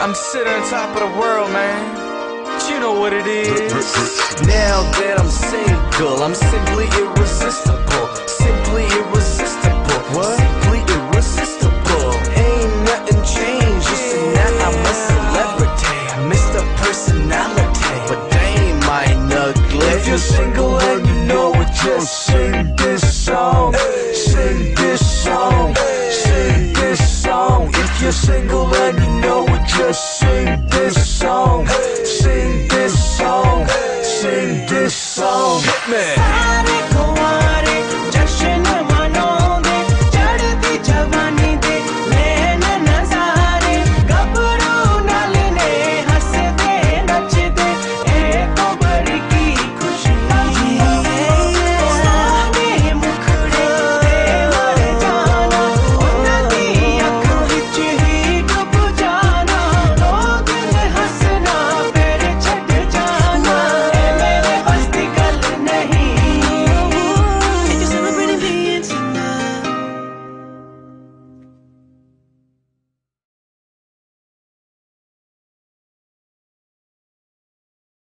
I'm sitting on top of the world, man. You know what it is. Now that I'm single, I'm simply irrelevant.